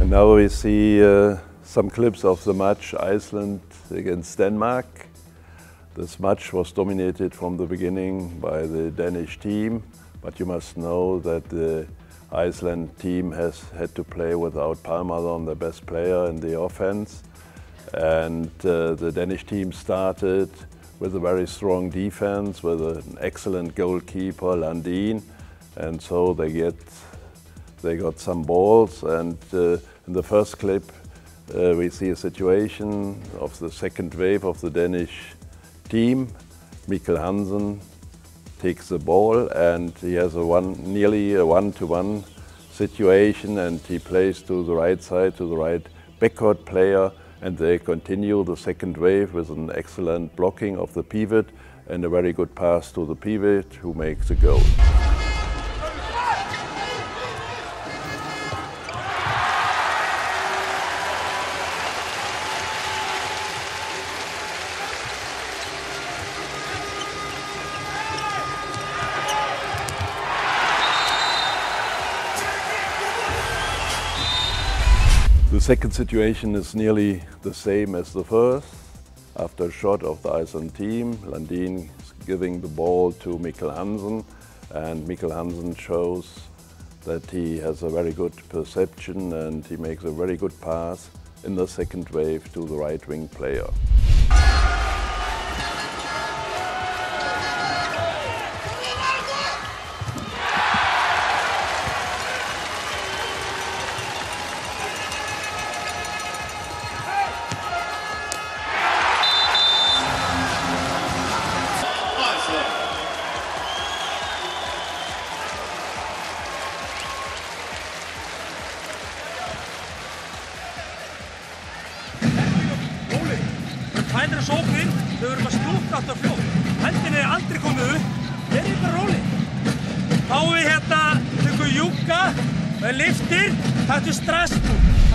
And now we see uh, some clips of the match Iceland against Denmark. This match was dominated from the beginning by the Danish team, but you must know that the Iceland team has had to play without Palmarsson, the best player in the offense. And uh, the Danish team started with a very strong defense, with an excellent goalkeeper, Landin. And so they get they got some balls and uh, in the first clip, uh, we see a situation of the second wave of the Danish team. Mikkel Hansen takes the ball and he has a one, nearly a one-to-one -one situation and he plays to the right side, to the right backcourt player and they continue the second wave with an excellent blocking of the pivot and a very good pass to the pivot who makes a goal. Second situation is nearly the same as the first. After a shot of the Iceland team, Landin is giving the ball to Mikkel Hansen and Mikkel Hansen shows that he has a very good perception and he makes a very good pass in the second wave to the right wing player. Þau fljótt. Hendin er aldrei komið upp, þeir eru bara róli. Þá við hérna, tökum júka, liftir.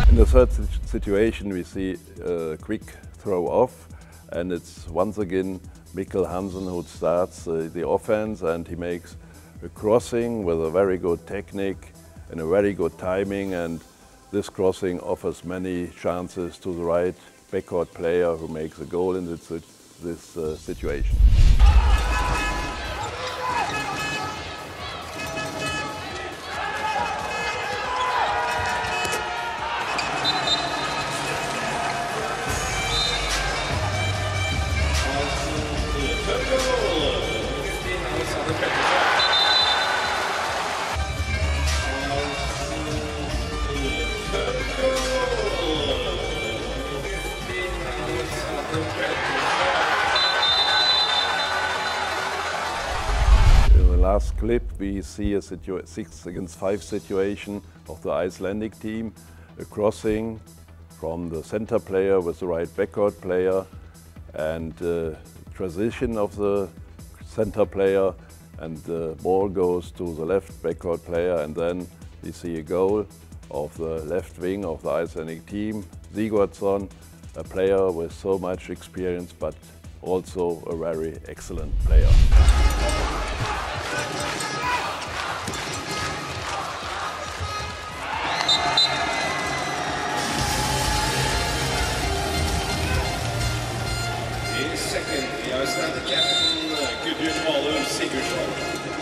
In the third situation, we see a quick throw off, and it's once again Mikkel Hansen who starts uh, the offense, and he makes a crossing with a very good technique and a very good timing, and this crossing offers many chances to the right backcourt player who makes a goal in this, this uh, situation. In the last clip, we see a six against five situation of the Icelandic team, a crossing from the center player with the right backcourt player, and uh, transition of the center player, and the ball goes to the left backcourt player, and then we see a goal of the left wing of the Icelandic team, Sigurdsson, a player with so much experience, but also a very excellent player. In second, captain uh, Gudjon Valur Sigurdsson.